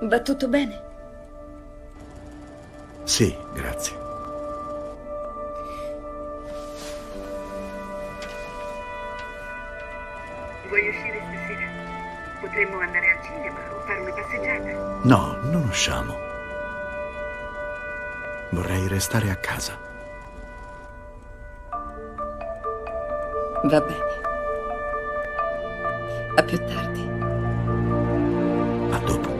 Va tutto bene? Sì, grazie. Vuoi uscire stasera? Potremmo andare al cinema o fare una passeggiata. No, non usciamo. Vorrei restare a casa. Va bene. A più tardi. YouTube.